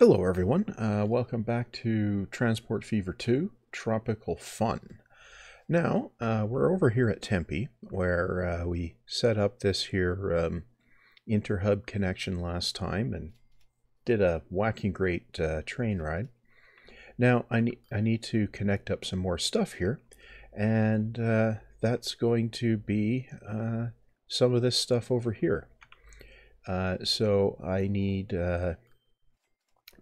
Hello everyone, uh, welcome back to Transport Fever 2, Tropical Fun. Now, uh, we're over here at Tempe, where uh, we set up this here um, interhub connection last time and did a whacking great uh, train ride. Now, I, need I need to connect up some more stuff here, and uh, that's going to be uh, some of this stuff over here. so I need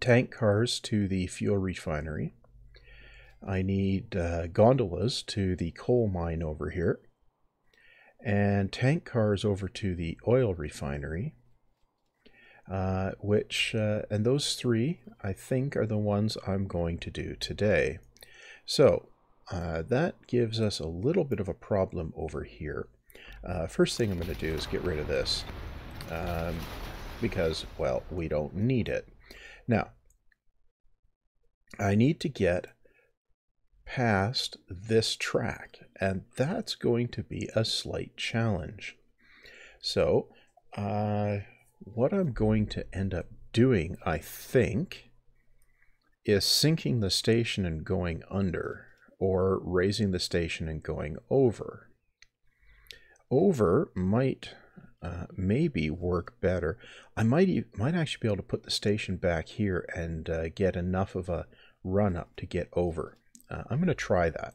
tank cars to the fuel refinery. I need uh, gondolas to the coal mine over here. And tank cars over to the oil refinery. Uh, which, uh, and those three, I think, are the ones I'm going to do today. So, uh, that gives us a little bit of a problem over here. Uh, first thing I'm going to do is get rid of this. Um, because, well, we don't need it. Now, I need to get past this track, and that's going to be a slight challenge. So, uh, what I'm going to end up doing, I think, is sinking the station and going under, or raising the station and going over. Over might uh, maybe work better. I might might actually be able to put the station back here and uh, get enough of a run up to get over. Uh, I'm going to try that.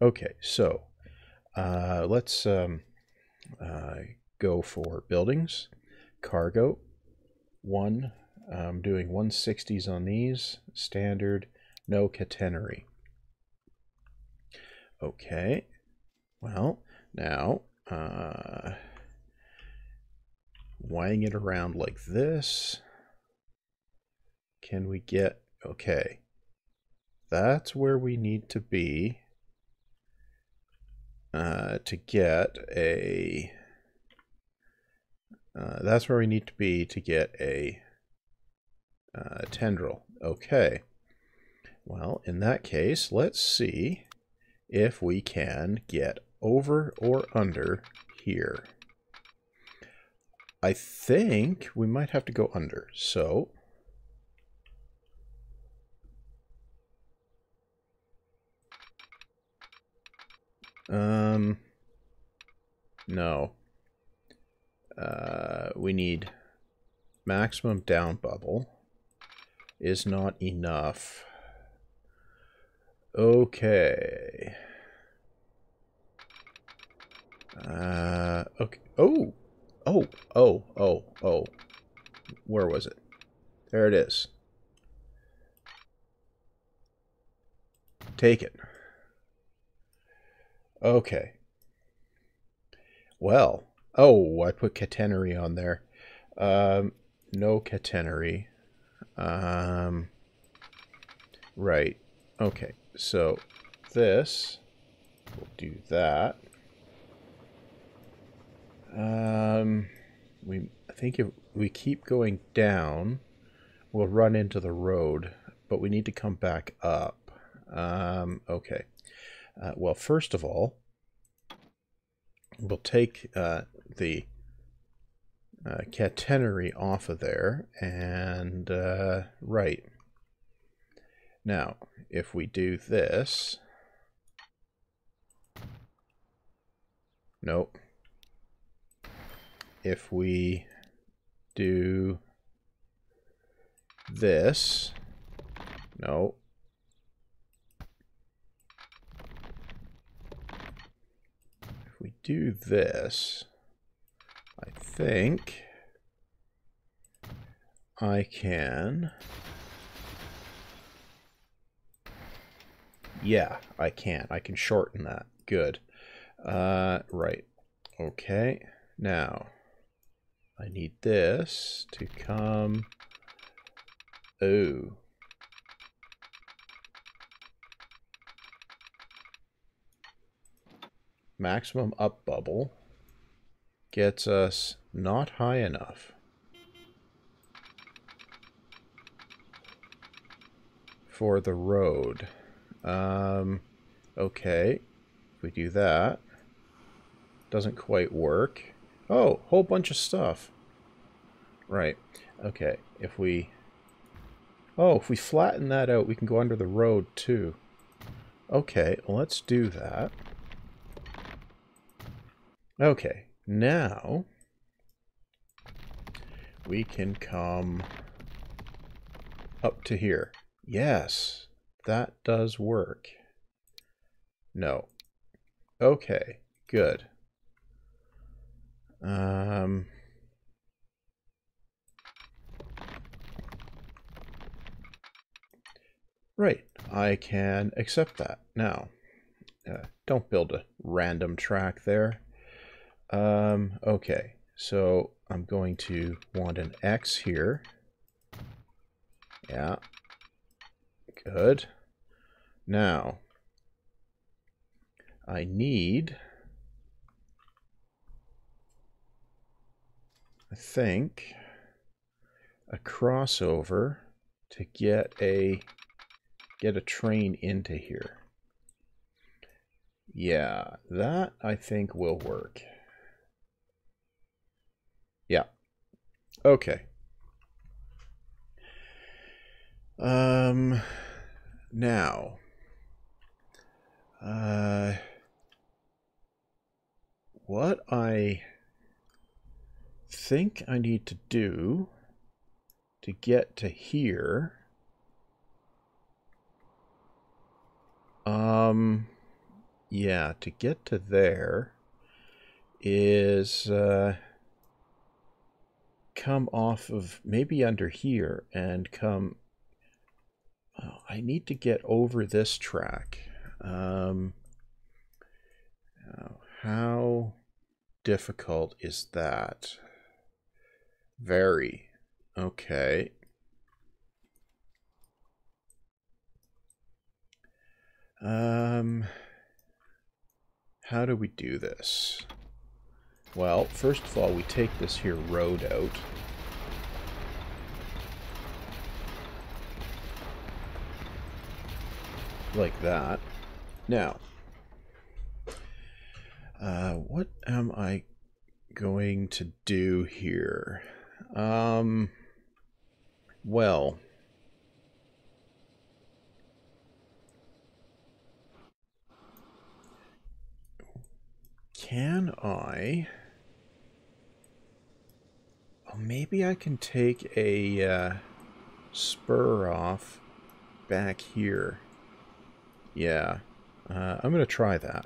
Okay, so uh, let's um, uh, go for buildings, cargo, one. I'm doing 160s on these, standard, no catenary. Okay, well, now uh, weighing it around like this. Can we get, okay, that's where we need to be uh, to get a, uh, that's where we need to be to get a uh, tendril. Okay. Well, in that case, let's see if we can get over or under here. I think we might have to go under. So um no. Uh, we need maximum down bubble is not enough. Okay. Uh, okay. Oh, Oh, oh, oh, oh. Where was it? There it is. Take it. Okay. Well, oh, I put catenary on there. Um, no catenary. Um, right. Okay, so this, we'll do that. Um, we I think if we keep going down, we'll run into the road, but we need to come back up. Um, okay. Uh, well, first of all, we'll take uh, the uh, catenary off of there, and uh, right. Now, if we do this, nope if we do this, no. If we do this, I think I can, yeah, I can. I can shorten that. Good. Uh, right. Okay. Now, I need this to come. Oh. Maximum up bubble gets us not high enough. For the road. Um, okay. If we do that, doesn't quite work. Oh, whole bunch of stuff. Right. Okay, if we Oh, if we flatten that out, we can go under the road too. Okay, let's do that. Okay, now we can come up to here. Yes, that does work. No. Okay, good. Um, right, I can accept that. Now, uh, don't build a random track there. Um, okay, so I'm going to want an X here. Yeah. Good. Now, I need, I think, a crossover to get a get a train into here. Yeah, that I think will work. Yeah. Okay. Um, now, uh, what I think I need to do to get to here, um, yeah, to get to there is, uh, come off of maybe under here and come oh, I need to get over this track. Um, how difficult is that? Very. Okay um how do we do this well, first of all, we take this here road out. Like that. Now, uh, what am I going to do here? Um, well, can I... Oh, maybe I can take a uh, spur off back here. Yeah, uh, I'm going to try that.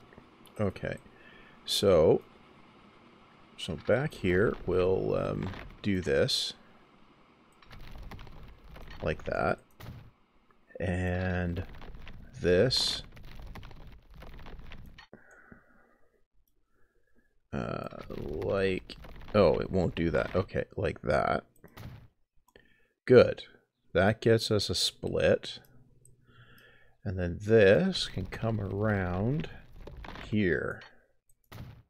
Okay, so so back here we'll um, do this like that, and this uh, like Oh, it won't do that. Okay, like that. Good. That gets us a split. And then this can come around here.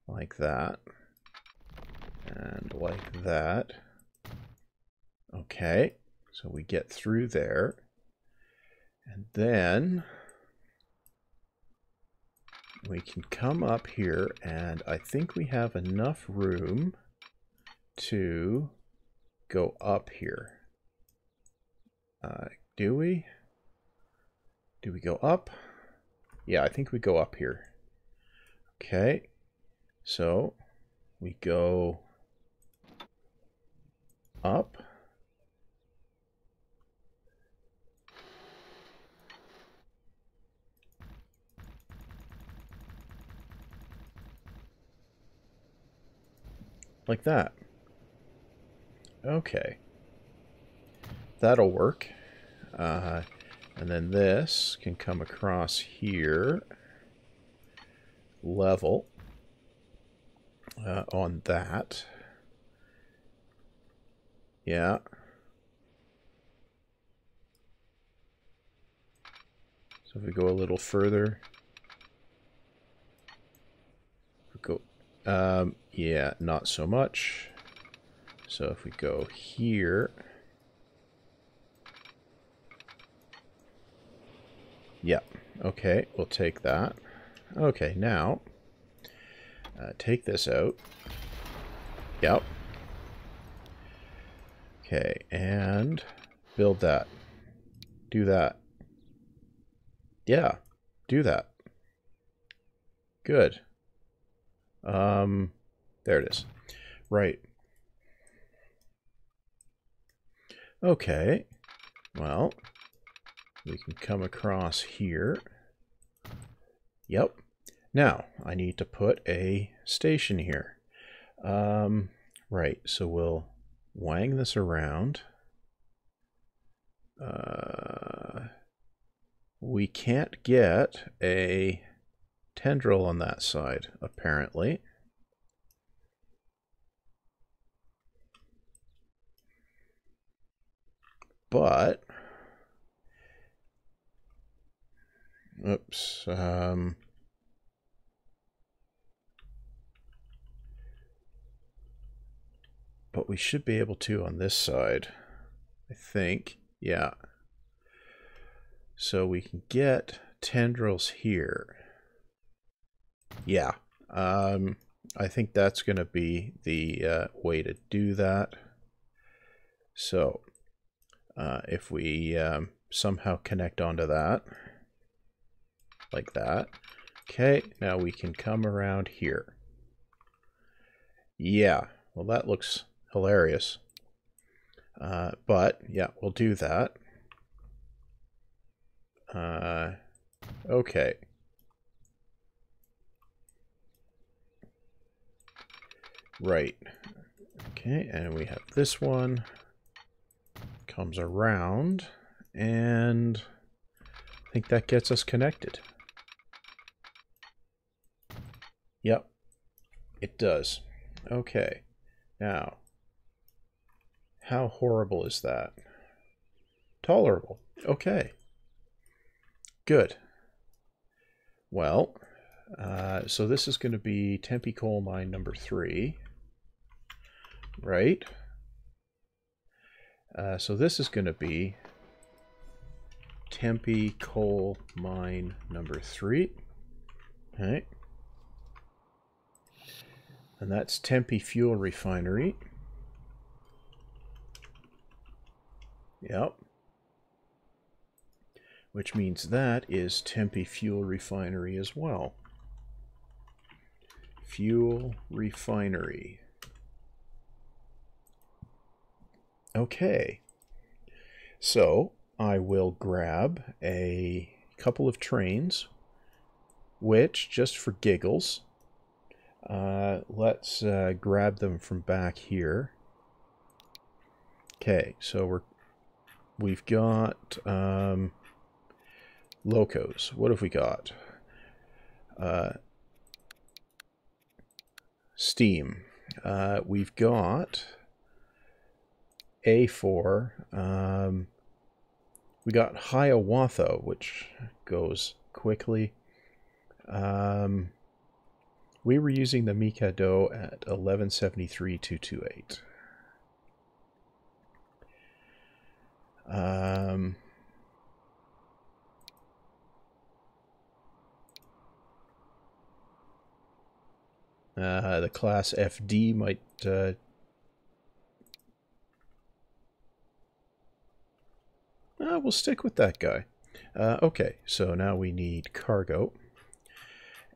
Like that. And like that. Okay, so we get through there. And then we can come up here and I think we have enough room to go up here. Uh, do we? Do we go up? Yeah, I think we go up here. Okay, so we go up. Like that. Okay. That'll work. Uh, and then this can come across here. Level. Uh, on that. Yeah. So if we go a little further. Go. Um, yeah, not so much. So if we go here, yeah, okay, we'll take that. Okay, now, uh, take this out. Yep. Okay, and build that. do that. Yeah, do that. Good. Um, there it is. Right. Okay. Well, we can come across here. Yep. Now, I need to put a station here. Um, right, so we'll wang this around. Uh, we can't get a tendril on that side, apparently. But, oops, um, but we should be able to on this side, I think. Yeah. So we can get tendrils here. Yeah. Um, I think that's going to be the uh, way to do that. So uh, if we um, somehow connect onto that, like that. Okay, now we can come around here. Yeah, well that looks hilarious. Uh, but, yeah, we'll do that. Uh, okay. Right. Okay, and we have this one. Comes around, and I think that gets us connected. Yep, it does. Okay, now, how horrible is that? Tolerable. Okay. Good. Well, uh, so this is going to be Tempe coal mine number three right? Uh, so this is going to be Tempe coal mine number three. Okay. And that's Tempe fuel refinery. Yep. Which means that is Tempe fuel refinery as well. Fuel refinery. Okay. So I will grab a couple of trains, which, just for giggles, uh, let's uh, grab them from back here. Okay, so we're we've got um, locos. What have we got? Uh, steam. Uh, we've got a4. Um, we got Hiawatha, which goes quickly. Um, we were using the Mikado at 1173.228. Um, uh, the class FD might uh, Uh, we'll stick with that guy. Uh, okay, so now we need cargo.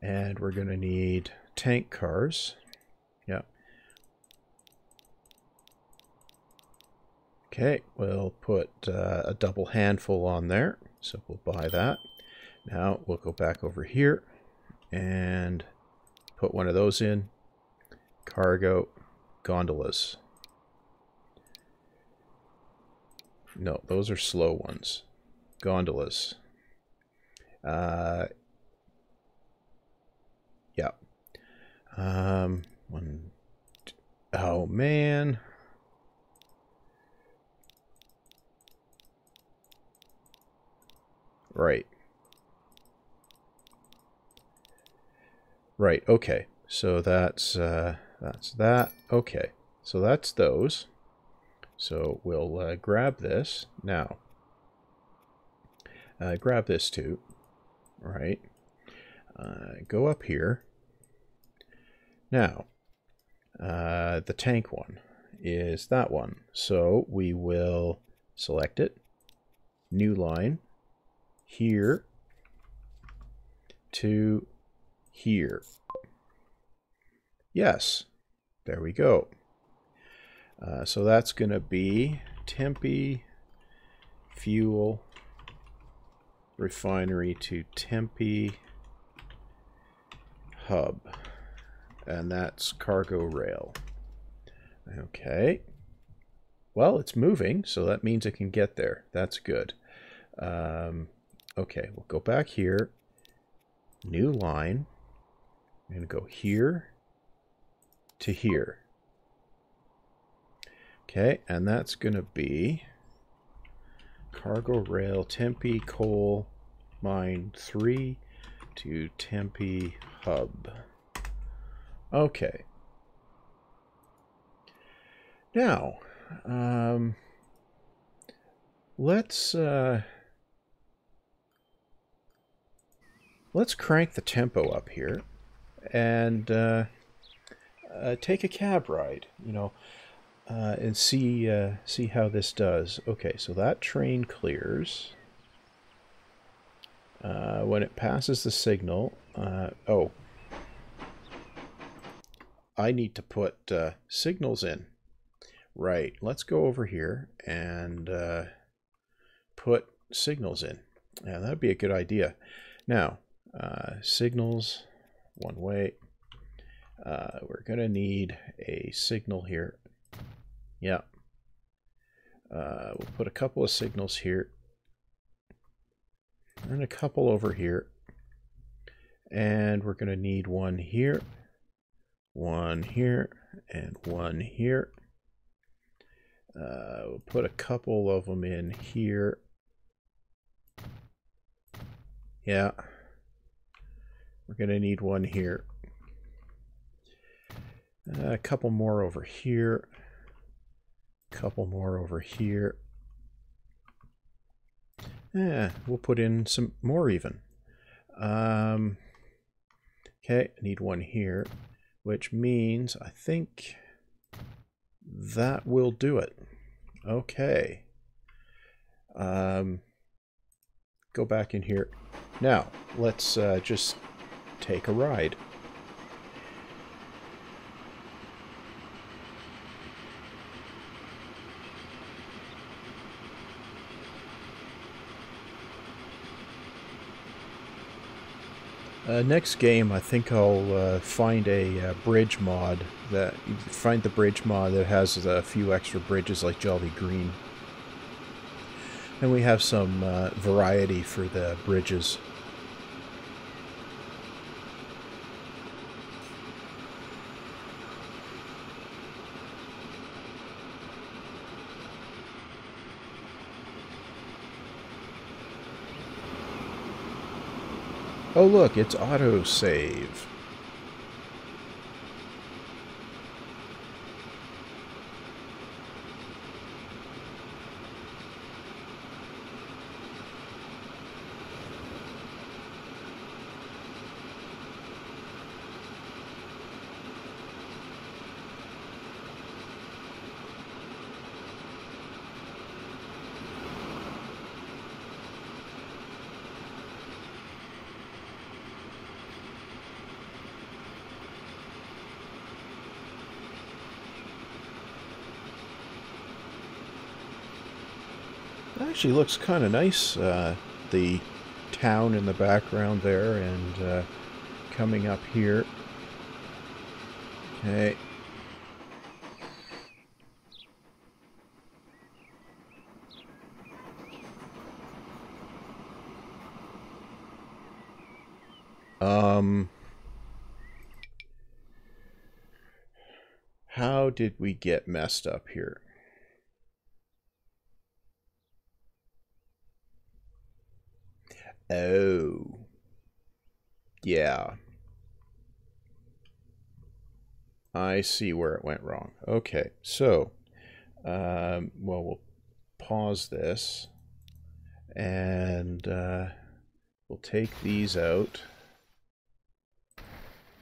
And we're going to need tank cars. Yeah. Okay, we'll put uh, a double handful on there. So we'll buy that. Now we'll go back over here and put one of those in. Cargo gondolas. No, those are slow ones. Gondolas. Uh, yeah. Um, one. Oh man. Right. Right. Okay. So that's uh, that's that. Okay. So that's those. So we'll uh, grab this now. Uh, grab this too, right? Uh, go up here. Now, uh, the tank one is that one. So we will select it. new line here to here. Yes, there we go. Uh, so that's going to be Tempe Fuel Refinery to Tempe Hub. And that's cargo rail. Okay. Well, it's moving, so that means it can get there. That's good. Um, okay, we'll go back here. New line. I'm going to go here to here. Okay, and that's going to be cargo rail Tempe coal mine 3 to Tempe hub. Okay. Now, um, let's uh, let's crank the tempo up here and uh, uh, take a cab ride. You know, uh, and see uh, see how this does. Okay, so that train clears. Uh, when it passes the signal, uh, oh, I need to put uh, signals in. Right, let's go over here and uh, put signals in. Yeah, that'd be a good idea. Now, signals, one way. we're going to need a signal here yeah. Uh, we'll put a couple of signals here. And a couple over here. And we're going to need one here, one here, and one here. Uh, we'll put a couple of them in here. Yeah. We're going to need one here. Uh, a couple more over here couple more over here. Yeah, we'll put in some more even. Um, okay, I need one here, which means I think that will do it. Okay. Um, go back in here. Now, let's uh, just take a ride. Uh, next game, I think I'll uh, find a uh, bridge mod that find the bridge mod that has a few extra bridges like Jolly Green, and we have some uh, variety for the bridges. Oh look, it's autosave. Actually looks kind of nice. Uh, the town in the background there and uh, coming up here. Okay. Um, how did we get messed up here? Oh. Yeah. I see where it went wrong. Okay, so, um, well, we'll pause this and uh, we'll take these out.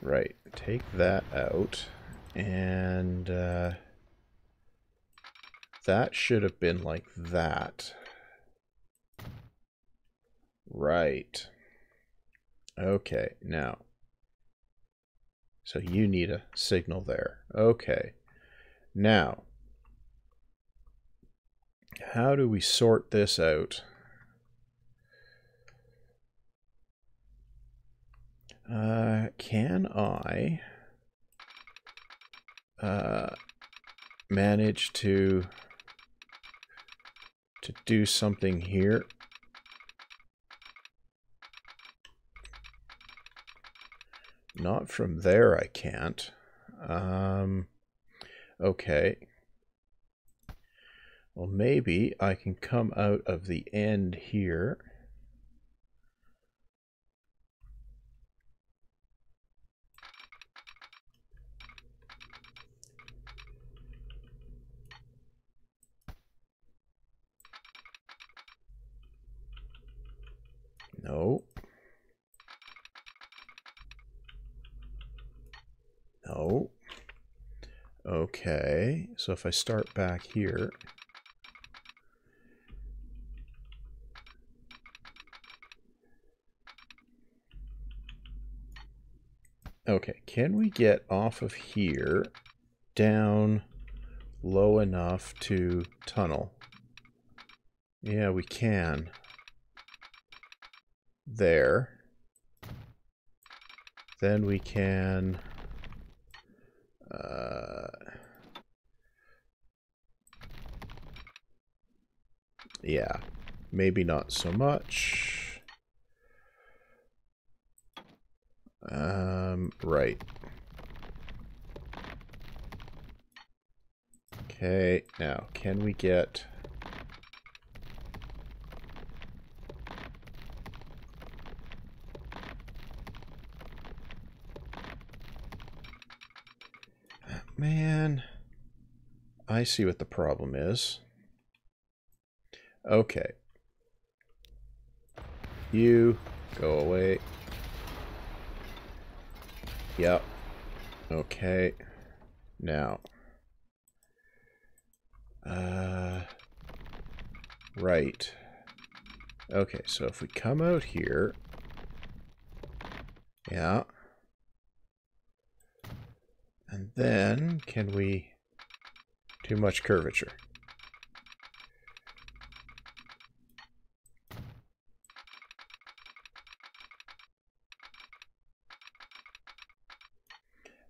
Right, take that out and uh, that should have been like that. Right. Okay, now. So you need a signal there. Okay. Now, how do we sort this out? Uh, can I uh, manage to to do something here? Not from there, I can't. Um, okay. Well, maybe I can come out of the end here. No. No. Okay, so if I start back here, Okay, can we get off of here down low enough to tunnel? Yeah, we can. There. Then we can... Uh, yeah, maybe not so much. Um, right. Okay, now, can we get... Man, I see what the problem is. Okay. You, go away. Yep. Okay. Now. Uh, right. Okay, so if we come out here. Yeah. And then, can we... Too much curvature.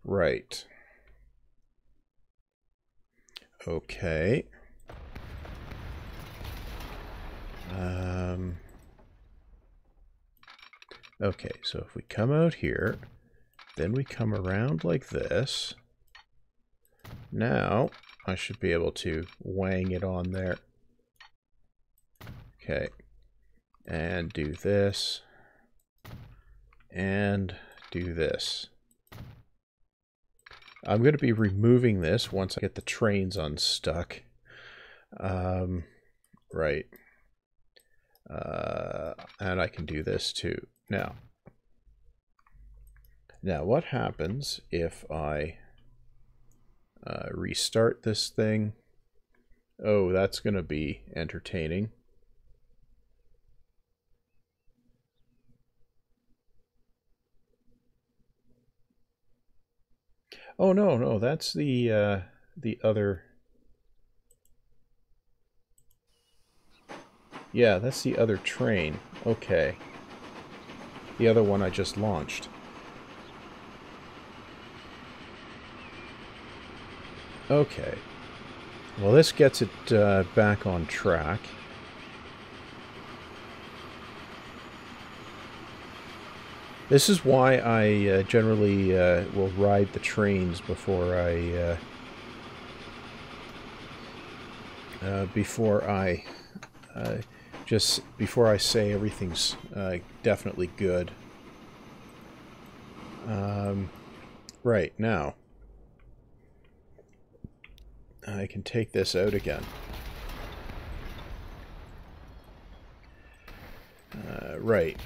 Right. Okay. Um, okay, so if we come out here, then we come around like this. Now, I should be able to wang it on there. Okay. And do this. And do this. I'm going to be removing this once I get the trains unstuck. Um, right. Uh, and I can do this too. Now, now what happens if I uh, restart this thing? Oh, that's going to be entertaining. Oh no, no, that's the uh, the other. Yeah, that's the other train. Okay. The other one I just launched. Okay. Well, this gets it uh, back on track. This is why I uh, generally uh, will ride the trains before I uh, uh before I uh, just before I say everything's uh, definitely good. Um, right now, I can take this out again. right.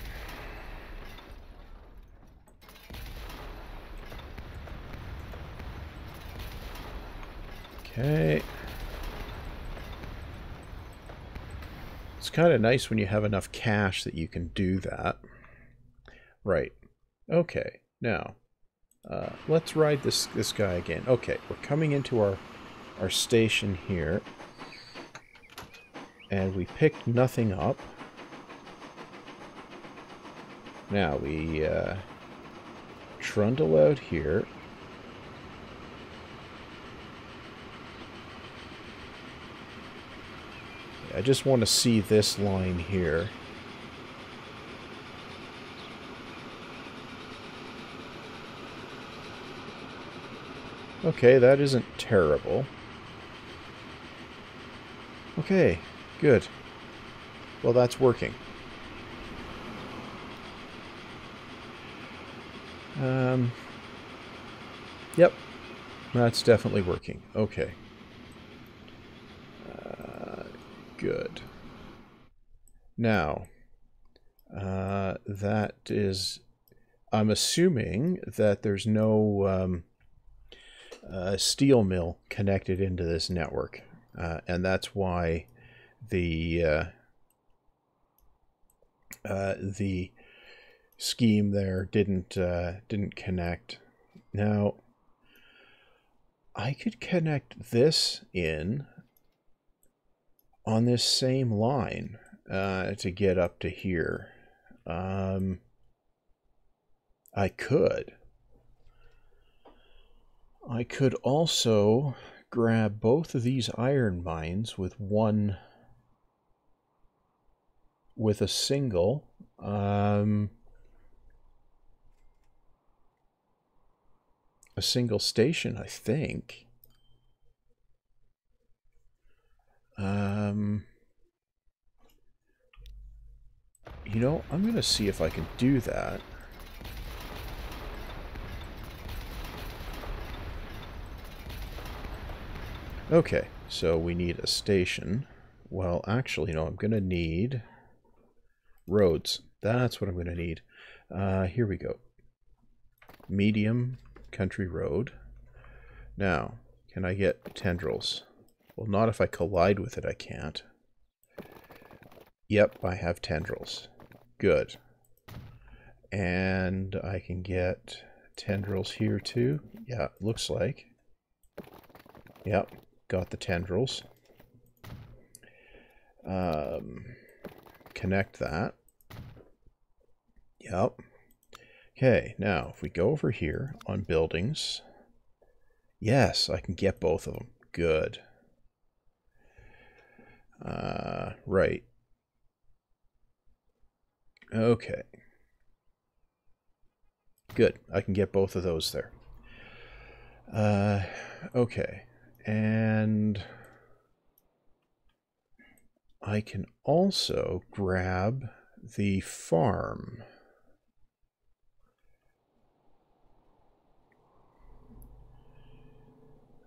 Okay. Let's kind of nice when you have enough cash that you can do that. Right. Okay. Now, uh, let's ride this this guy again. Okay, we're coming into our our station here, and we picked nothing up. Now we uh, trundle out here. I just want to see this line here. Okay, that isn't terrible. Okay, good. Well, that's working. Um, yep, that's definitely working. Okay. Uh, good. Now, uh, that is... I'm assuming that there's no... Um, a steel mill connected into this network, uh, and that's why the uh, uh, the scheme there didn't uh, didn't connect. Now, I could connect this in on this same line uh, to get up to here. Um, I could. I could also grab both of these iron mines with one with a single um, a single station I think. Um, you know I'm gonna see if I can do that Okay, so we need a station. Well, actually, no, I'm going to need roads. That's what I'm going to need. Uh, here we go. Medium country road. Now, can I get tendrils? Well, not if I collide with it, I can't. Yep, I have tendrils. Good. And I can get tendrils here too. Yeah, looks like. Yep, got the tendrils. Um, connect that. Yep. Okay, now if we go over here on buildings, yes, I can get both of them. Good. Uh, right. Okay. Good. I can get both of those there. Uh, okay. And I can also grab the farm.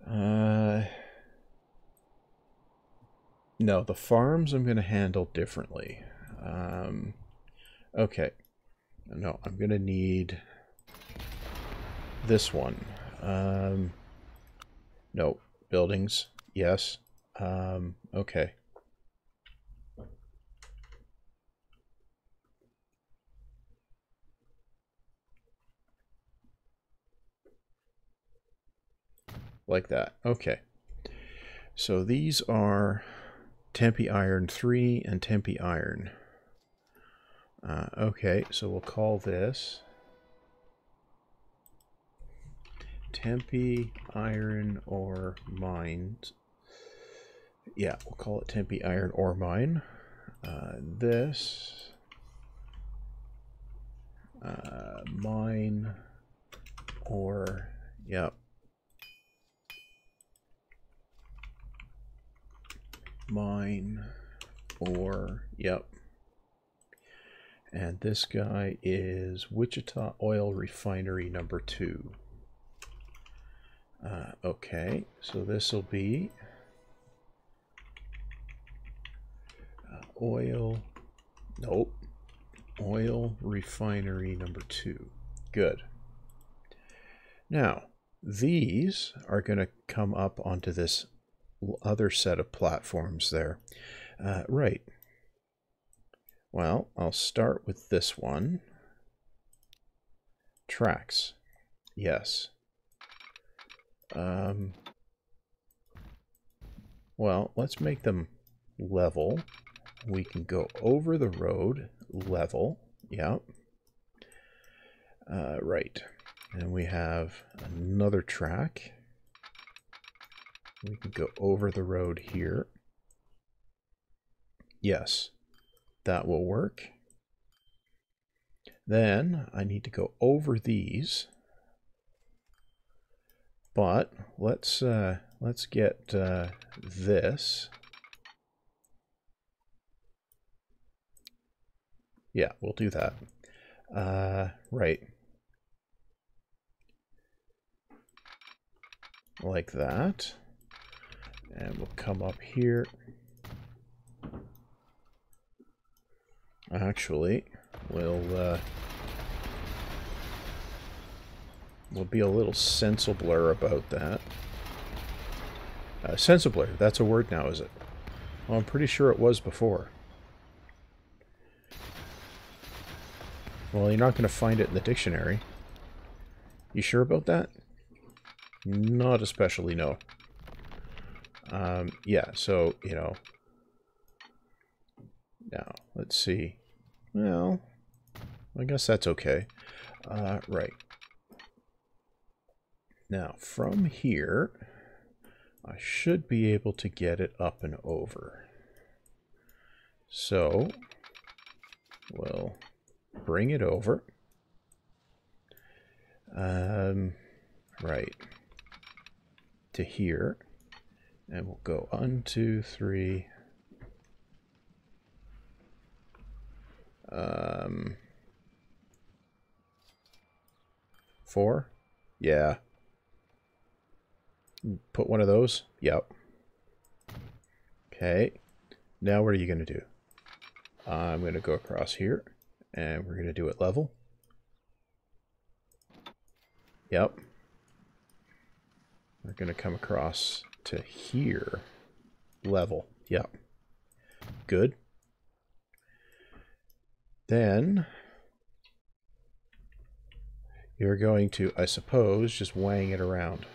Uh, no, the farms I'm going to handle differently. Um, okay. No, I'm going to need this one. Um, no, Buildings, yes. Um, okay. Like that. Okay. So these are Tempe Iron 3 and Tempe Iron. Uh, okay, so we'll call this Tempe Iron Ore Mine. Yeah, we'll call it Tempe Iron Ore Mine. Uh, this uh, mine or yep mine or yep and this guy is Wichita Oil Refinery number two uh, okay, so this will be uh, oil, nope, oil refinery number two. Good. Now, these are going to come up onto this other set of platforms there. Uh, right. Well, I'll start with this one. Tracks. Yes. Um, well, let's make them level. We can go over the road, level. Yep. Uh, right. And we have another track. We can go over the road here. Yes, that will work. Then I need to go over these. But let's uh, let's get uh, this. Yeah, we'll do that. Uh, right. Like that. And we'll come up here. Actually, we'll uh, we'll be a little sensibler about that. Uh, sensibler, that's a word now, is it? Well, I'm pretty sure it was before. Well, you're not going to find it in the dictionary. You sure about that? Not especially, no. Um, yeah, so, you know. Now, let's see. Well, I guess that's okay. Uh, right. Now, from here, I should be able to get it up and over. So, we'll bring it over. Um, right. To here. And we'll go one, two, three. Um, four? Yeah. Put one of those? Yep. Okay. Now what are you going to do? I'm going to go across here, and we're going to do it level. Yep. We're going to come across to here. Level. Yep. Good. Then you're going to, I suppose, just wang it around.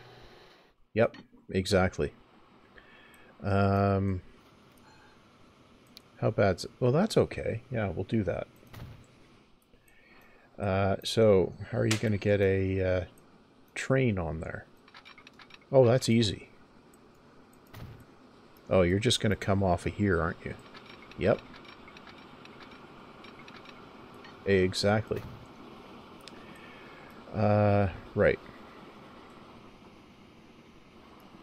Yep, exactly. Um, how bad's it? Well, that's okay. Yeah, we'll do that. Uh, so, how are you going to get a uh, train on there? Oh, that's easy. Oh, you're just going to come off of here, aren't you? Yep. Exactly. Uh, right.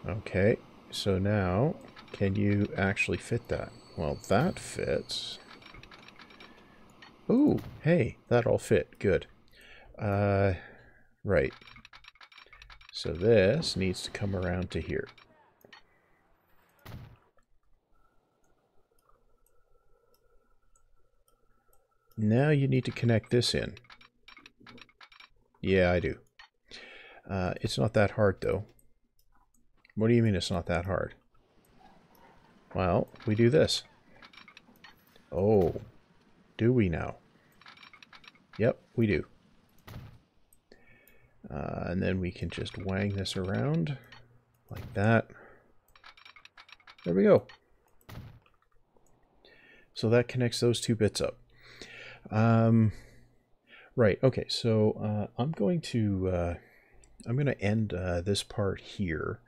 Okay, so now, can you actually fit that? Well, that fits. Ooh, hey, that all fit. Good. Uh, right. So this needs to come around to here. Now you need to connect this in. Yeah, I do. Uh, it's not that hard, though. What do you mean it's not that hard? Well, we do this. Oh, do we now? Yep, we do. Uh, and then we can just wang this around like that. There we go. So that connects those two bits up. Um, right. Okay. So uh, I'm going to uh, I'm going to end uh, this part here,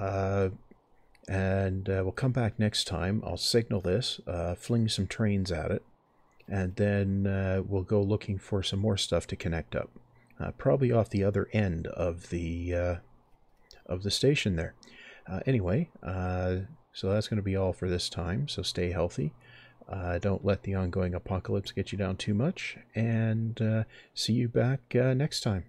uh, and uh, we'll come back next time. I'll signal this, uh, fling some trains at it, and then uh, we'll go looking for some more stuff to connect up. Uh, probably off the other end of the uh, of the station there. Uh, anyway, so that's going to be all for this time. So stay healthy. Don't let the ongoing apocalypse get you down too much, and see you back next time.